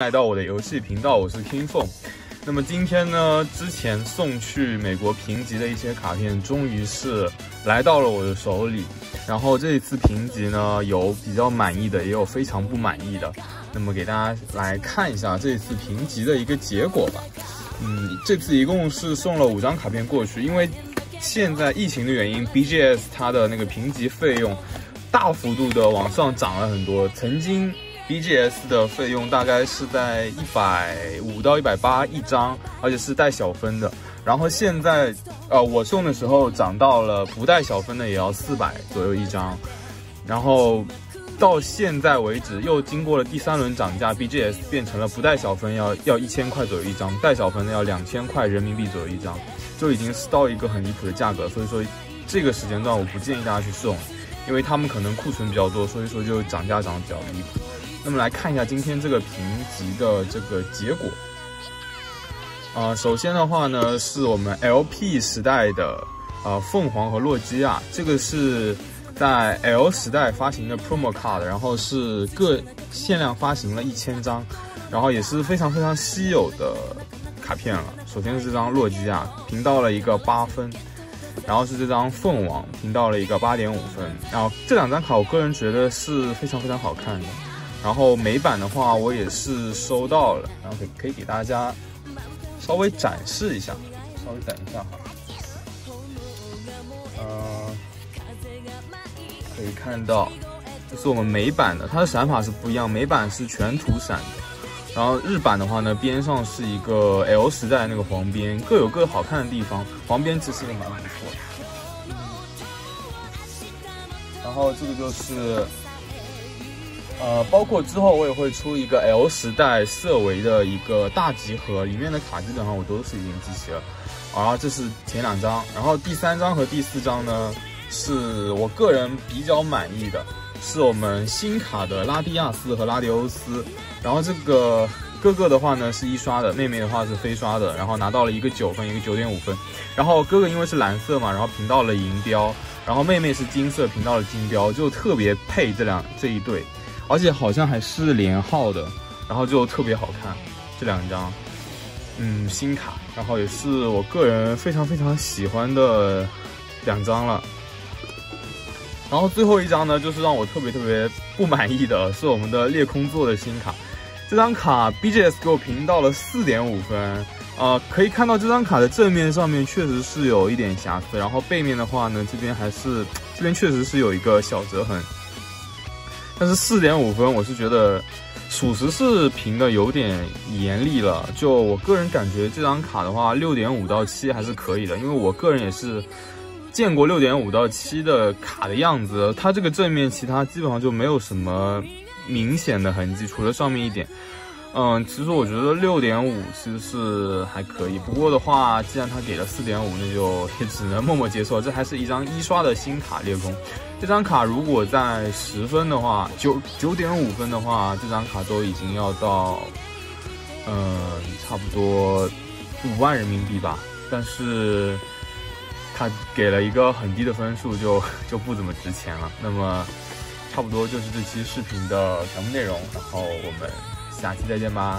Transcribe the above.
来到我的游戏频道，我是 King Phone。那么今天呢，之前送去美国评级的一些卡片，终于是来到了我的手里。然后这一次评级呢，有比较满意的，也有非常不满意的。那么给大家来看一下这一次评级的一个结果吧。嗯，这次一共是送了五张卡片过去，因为现在疫情的原因，BGS 它的那个评级费用大幅度的往上涨了很多，曾经。BGS 的费用大概是在一百五到一百八一张，而且是带小分的。然后现在，呃，我送的时候涨到了不带小分的也要四百左右一张。然后到现在为止，又经过了第三轮涨价，BGS 变成了不带小分要要一千块左右一张，带小分的要两千块人民币左右一张，就已经是到一个很离谱的价格。所以说，这个时间段我不建议大家去送，因为他们可能库存比较多，所以说就涨价涨得比较离谱。那么来看一下今天这个评级的这个结果。啊，首先的话呢，是我们 LP 时代的啊凤凰和洛基亚，这个是在 L 时代发行的 Promo Card，然后是各限量发行了一千张，然后也是非常非常稀有的卡片了。首先是这张洛基亚，评到了一个八分，然后是这张凤凰，评到了一个八点五分。然后这两张卡，我个人觉得是非常非常好看的。然后美版的话，我也是收到了，然后可可以给大家稍微展示一下，稍微等一下哈。呃，可以看到，这是我们美版的，它的闪法是不一样，美版是全图闪的，然后日版的话呢，边上是一个 L 时代那个黄边，各有各好看的地方，黄边其实也蛮不错的。然后这个就是。呃，包括之后我也会出一个 L 时代色维的一个大集合，里面的卡基本上我都是已经集齐了。啊，这是前两张，然后第三张和第四张呢，是我个人比较满意的，是我们新卡的拉蒂亚斯和拉迪欧斯。然后这个哥哥的话呢是一刷的，妹妹的话是非刷的，然后拿到了一个九分，一个九点五分。然后哥哥因为是蓝色嘛，然后评到了银标，然后妹妹是金色，评到了金标，就特别配这两这一对。而且好像还是连号的，然后就特别好看，这两张，嗯，新卡，然后也是我个人非常非常喜欢的两张了。然后最后一张呢，就是让我特别特别不满意的是我们的裂空座的新卡，这张卡 BGS 给我评到了四点五分，呃，可以看到这张卡的正面上面确实是有一点瑕疵，然后背面的话呢，这边还是这边确实是有一个小折痕。但是四点五分，我是觉得，属实是评的有点严厉了。就我个人感觉，这张卡的话，六点五到七还是可以的。因为我个人也是见过六点五到七的卡的样子，它这个正面其他基本上就没有什么明显的痕迹，除了上面一点。嗯，其实我觉得六点五其实是还可以。不过的话，既然他给了四点五，那就也只能默默接受。这还是一张一刷的新卡裂空。这张卡如果在十分的话，九九点五分的话，这张卡都已经要到，嗯，差不多五万人民币吧。但是他给了一个很低的分数，就就不怎么值钱了。那么，差不多就是这期视频的全部内容。然后我们下期再见吧。